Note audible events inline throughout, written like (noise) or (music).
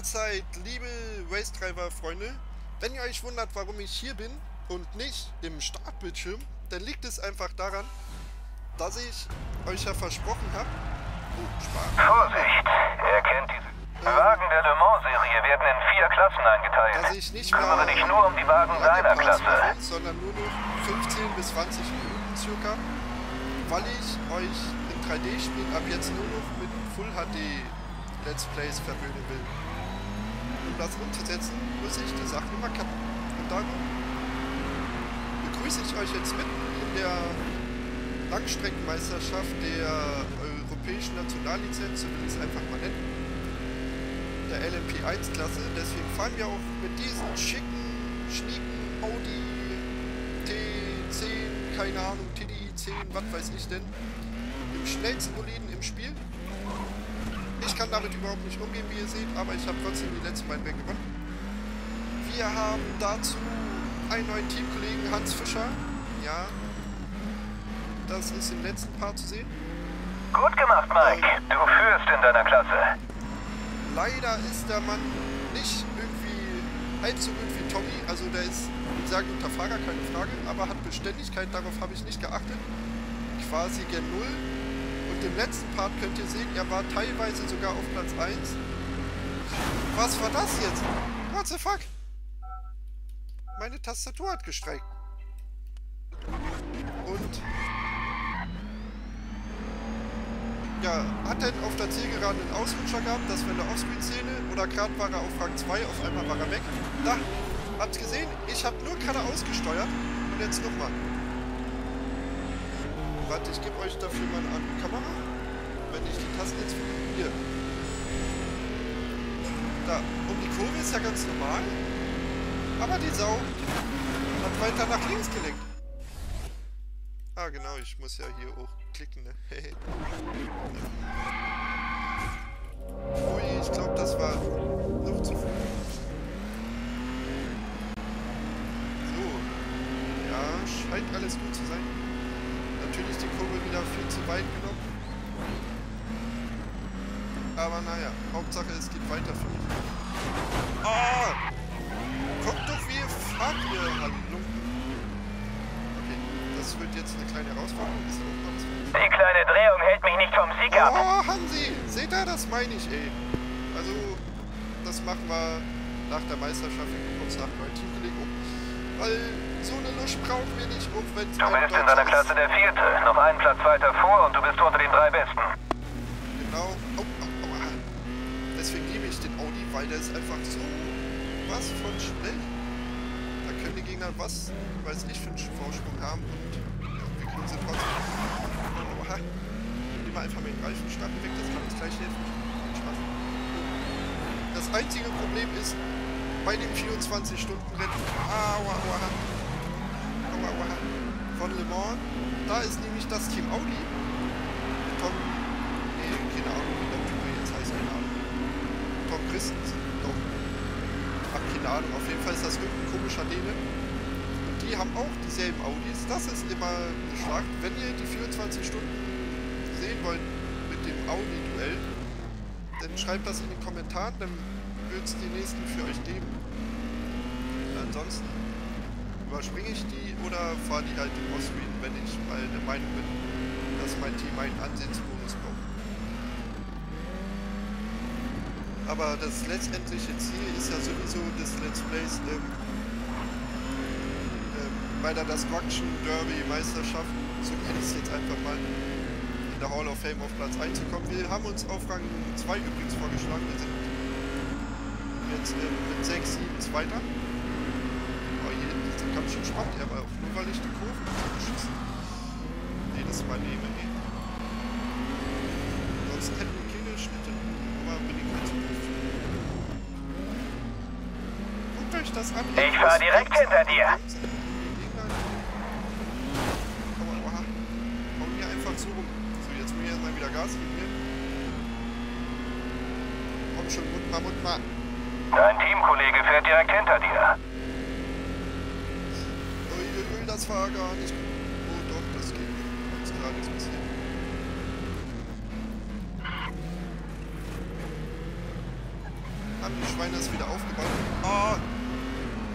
Mahlzeit, liebe Race Driver Freunde. Wenn ihr euch wundert, warum ich hier bin und nicht im Startbildschirm, dann liegt es einfach daran, dass ich euch ja versprochen habe. Oh, Spaß. Vorsicht! Er kennt diese ähm, Wagen der Le Mans-Serie werden in vier Klassen eingeteilt. Dass ich nicht Kümmere dich nur um die Wagen seiner Klasse. Mache, sondern nur noch 15 bis 20 Minuten circa, weil ich euch in 3D-Spielen ab jetzt nur noch mit Full HD Let's Plays verwöhnen will. Um das umzusetzen, muss ich die Sachen immer kappen. Und dann begrüße ich euch jetzt mitten in der Langstreckenmeisterschaft der europäischen Nationallizenz, so will ich es einfach mal nennen, der LMP1-Klasse. Deswegen fahren wir auch mit diesen schicken, schnieken Audi T10, keine Ahnung, TDI 10, was weiß ich denn, im schnellsten Boliden im Spiel. Ich kann damit überhaupt nicht umgehen, wie ihr seht, aber ich habe trotzdem die letzten beiden Rennen gewonnen. Wir haben dazu einen neuen Teamkollegen, Hans Fischer. Ja, das ist im letzten Part zu sehen. Gut gemacht, Mike. Ähm, du führst in deiner Klasse. Leider ist der Mann nicht irgendwie halb so gut wie Tommy. Also der ist ein sehr guter Fahrer, keine Frage, aber hat Beständigkeit, darauf habe ich nicht geachtet. Quasi gen Null dem letzten Part könnt ihr sehen, er war teilweise sogar auf Platz 1. Was war das jetzt? What the fuck? Meine Tastatur hat gestreikt. Und... Ja, hat er auf der Zielgeraden einen Ausrutscher gehabt, das wäre eine Offscreen-Szene, oder gerade war er auf Rang 2, auf einmal war er weg. Da, habt ihr gesehen? Ich habe nur gerade ausgesteuert und jetzt nochmal. Warte, ich gebe euch dafür mal eine andere Kamera. Wenn ich die Tasten jetzt finde. Hier. Da. Um die Kurve ist ja ganz normal. Aber die Sau hat weiter nach links gelenkt. Ah, genau. Ich muss ja hier hoch klicken. Ne? (laughs) Ui, ich glaube, das war noch zu früh. So. Ja, scheint alles gut zu sein natürlich die Kurve wieder viel zu weit genommen. Aber naja, Hauptsache es geht weiter für mich. Ah! Kommt doch, wie fahrt ihr, Halunken? Okay, das wird jetzt eine kleine Herausforderung. Ist die kleine Drehung hält mich nicht vom Sieg ab. Oh, Hansi! Seht ihr, das meine ich, ey. Also, das machen wir nach der Meisterschaft. Wir gucken uns nach neuen Teamkollegen um. Weil so eine Lusch brauchen wir nicht, um wenn Du bist in deiner Klasse der Vierte, noch einen Platz weiter vor und du bist unter den drei Besten. Genau. Oh, oh, oh. Deswegen liebe ich den Audi, weil der ist einfach so was von schnell. Da können die Gegner was, weiß ich, für einen Vorsprung haben und wir können sie trotzdem. Oha. Nehmen wir einfach mit den Reifen starten weg, das kann uns gleich helfen. Das einzige Problem ist, bei dem 24-Stunden-Rennen. Aua, aua von Le Mans. Da ist nämlich das Team Audi. Tom, nee, keine Ahnung, wie der Typ jetzt heißt, keine Ahnung. Tom Christensen, doch. Ach, keine Ahnung, auf jeden Fall ist das irgendein komischer Däne. Und die haben auch dieselben Audis. Das ist immer eine. Wenn ihr die 24 Stunden sehen wollt mit dem Audi-Duell, dann schreibt das in den Kommentaren, dann wird es die nächsten für euch geben. ansonsten überspringe ich die oder fahre die halt im Offscreen, wenn ich mal der Meinung bin, dass mein Team einen Ansehensbonus braucht. Aber das letztendliche Ziel ist ja sowieso des Let's Plays ähm, ähm, bei der Destruction Derby Meisterschaft, so nenne ich es jetzt einfach mal, in der Hall of Fame auf Platz 1 zu kommen. Wir haben uns auf Rang 2 übrigens vorgeschlagen, wir sind jetzt ähm, mit 6, 7 Zweiter ganz schön spannend, aber auch nur weil ich die Kurven geschossen jedes Mal nehme. Ey. Sonst hätten wir keine Schnitte, aber bin ich halt so Guckt euch das an. Ich fahr direkt hinter dir. Hau mir einfach so rum. So, jetzt muss ich erstmal wieder Gas geben hier. Komm schon, Mund mal, Mund mal. Dein Teamkollege fährt direkt hinter dir das war gar nicht... Oh doch, das geht. Ist gar nichts passiert. Mann, die Schweine ist wieder aufgebaut. Oh,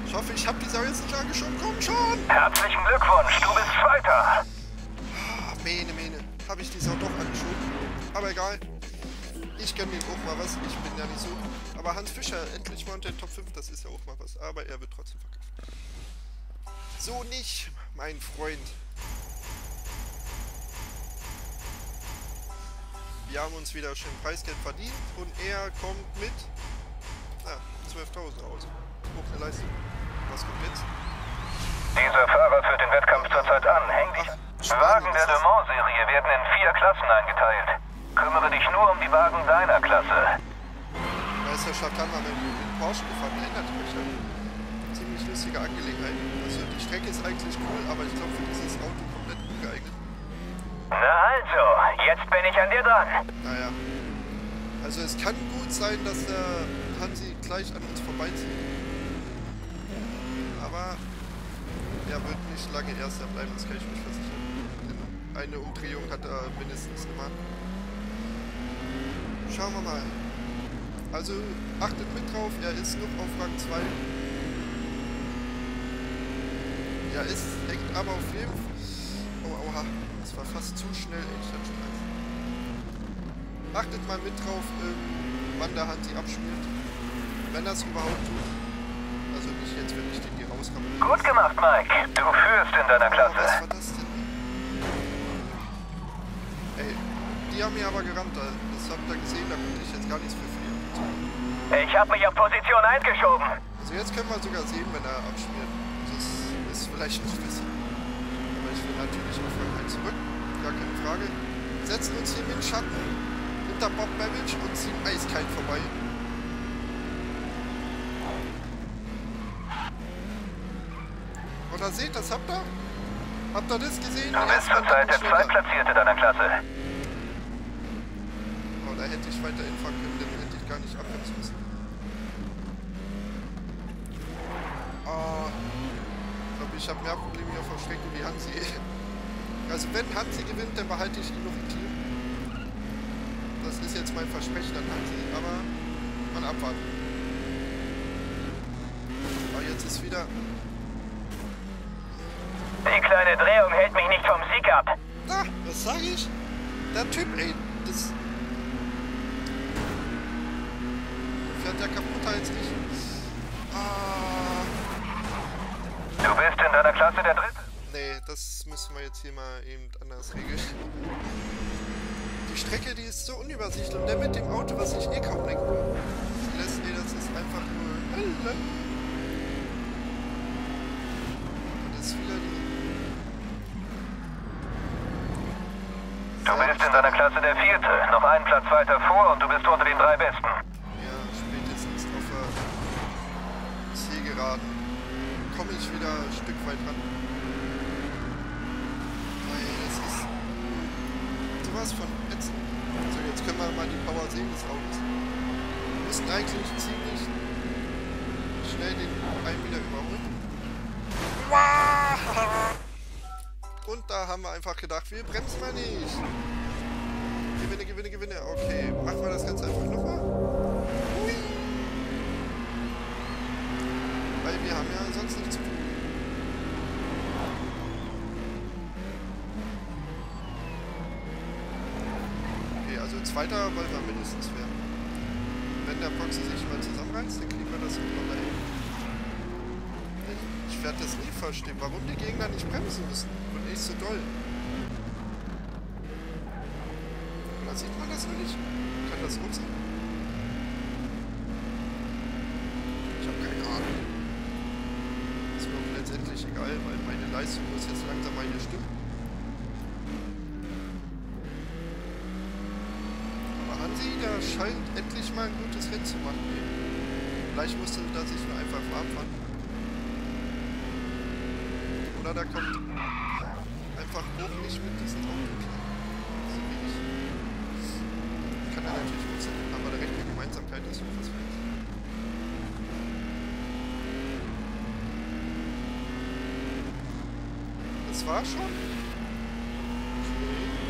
ich hoffe, ich habe die Sau jetzt nicht angeschoben. Komm schon! Herzlichen Glückwunsch, du bist Zweiter. Ah, Mene, Mene. Habe ich die Sau doch angeschoben. Aber egal. Ich gönne ihm auch mal was. Ich bin ja nicht so. Aber Hans Fischer, endlich mal unter den Top 5. Das ist ja auch mal was. Aber er wird trotzdem verkauft. So nicht, mein Freund. Wir haben uns wieder schön Preisgeld verdient. Und er kommt mit na, 12.000 raus. Hoch eine Leistung. Was kommt jetzt? Dieser Fahrer führt den Wettkampf zurzeit an. Häng dich. Wagen der Le Mans-Serie werden in vier Klassen eingeteilt. Kümmere dich nur um die Wagen deiner Klasse. Meisterschaft haben wir mit, Porsche gefahren, erinnert euch an. Ziemlich lustige Angelegenheit. Also die Strecke ist eigentlich cool, aber ich glaube für dieses Auto komplett ungeeignet. Na also, jetzt bin ich an dir dran. Naja. Also es kann gut sein, dass der Hansi gleich an uns vorbeizieht. Aber er wird nicht lange Erster bleiben, das kann ich mich versichern. Denn eine Umdrehung hat er mindestens immer. Schauen wir mal. Also achtet mit drauf, er ist noch auf Rang 2. Er ist, hängt aber auf jeden Fall. Oh, oha, das war fast zu schnell, ey, ich hatte schon Angst. Achtet mal mit drauf, ähm, wann der Hansi abspielt. Wenn er es überhaupt tut. Also nicht jetzt, wenn ich den hier rauskomme. Gut gemacht, Mike. Du führst in deiner Oh, was Klasse. war das denn? Ey, die haben mir aber gerammt, da- das habt ihr gesehen, da konnte ich jetzt gar nichts für verlieren. Ich habe mich auf Position eingeschoben. Also jetzt können wir sogar sehen, wenn er abschmiert. Vielleicht nicht besser. Aber ich will natürlich auf 1 zurück, gar keine Frage. Setzen uns hier mit Schatten hinter Bob Babbage und ziehen eiskalt vorbei. Oder seht, das habt ihr? Habt ihr das gesehen? Du bist zurzeit der. Zweitplatzierte deiner Klasse. Oh, da hätte ich weiter hinfahren können, dann hätte ich gar nicht abbremsen müssen. Oh, ich habe mehr Probleme hier vor Strecke wie Hansi. (laughs) Also wenn Hansi gewinnt, dann behalte ich ihn noch im Team. Das ist jetzt mein Versprechen an Hansi, aber mal abwarten. Aber jetzt ist wieder... Die kleine Drehung hält mich nicht vom Sieg ab. Na, was sag ich? Der Typ, ey, das... Fährt der kaputt als ich. Ah... Du bist in deiner Klasse der Dritte. Nee, das müssen wir jetzt hier mal eben anders regeln. Die Strecke, die ist so unübersichtlich und der mit dem Auto, was ich eh kaum lenke. lässt, nee, das ist einfach nur... Das ist wieder die... Du bist in deiner Klasse der Vierte. Noch einen Platz weiter vor und du bist unter den drei Besten. Ja, spätestens auf der Zielgeraden komme ich wieder ein Stück weit ran. Ey, das ist sowas von ätzend. So, jetzt können wir mal die Power sehen des Autos. Wir müssen eigentlich ziemlich schnell den einen wieder überholen. Und da haben wir einfach gedacht, wir bremsen mal nicht. Gewinne, gewinne, gewinne. Okay, machen wir das Ganze einfach nochmal. Hui. Weil wir haben ja sonst nichts zu tun. Okay, also Zweiter wollen wir mindestens werden. Wenn der Proxy sich mal zusammenreißt, dann kriegen wir das noch dahin. Ich werde das nie verstehen, warum die Gegner nicht bremsen müssen und nicht so doll. Oder sieht man das noch nicht? Kann das gut sein? Ich habe keine Ahnung. Ist mir auch letztendlich egal, weil meine Leistung muss jetzt langsam mal hier stimmen. Aber Hansi, der scheint endlich mal ein gutes Rennen zu machen. Vielleicht musste er sich nur einfach warm fahren. Oder da kommt einfach oben nicht mit diesen Auto klar. So ich. Kann er natürlich gut sein. Aber direkt eine Gemeinsamkeit ist schon was wert. Das war schon?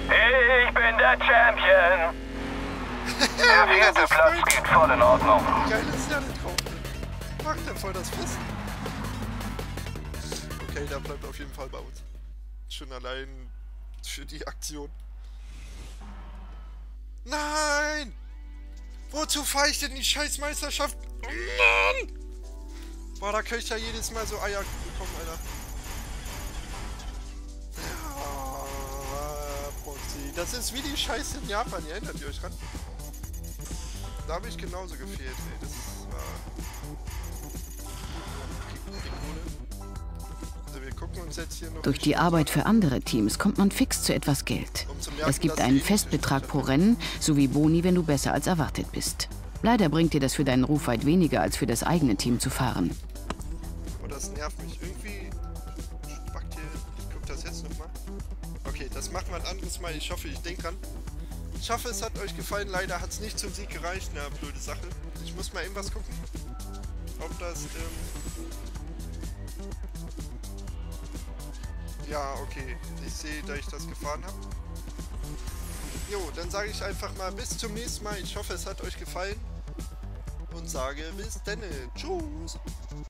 Ich bin der Champion. (laughs) Der vierte Platz geht voll in Ordnung. Geil ist der denn drauf? Macht der voll das Fest. Okay, der bleibt auf jeden Fall bei uns. Schon allein für die Aktion. Nein! Wozu fahre ich denn die Scheißmeisterschaft? Oh Mann! Boah, da könnte ich ja jedes Mal so Eier bekommen, Alter. Das ist wie die Scheiße in Japan, ihr erinnert ihr euch dran? Da habe ich genauso gefehlt, ey. Das war... Also wir gucken uns jetzt hier noch... Durch die Arbeit für andere Teams kommt man fix zu etwas Geld. Es gibt einen Festbetrag pro Rennen sowie Boni, wenn du besser als erwartet bist. Leider bringt dir das für deinen Ruf weit weniger, als für das eigene Team zu fahren. Oh, das nervt mich. Irgendwie machen wir ein anderes Mal. Ich hoffe, ich denke dran. Ich hoffe, es hat euch gefallen. Leider hat es nicht zum Sieg gereicht. Na, blöde Sache. Ich muss mal irgendwas gucken. Ob das, ähm... Ja, okay. Ich sehe, dass ich das gefahren habe. Jo, dann sage ich einfach mal bis zum nächsten Mal. Ich hoffe, es hat euch gefallen. Und sage bis denne. Tschüss.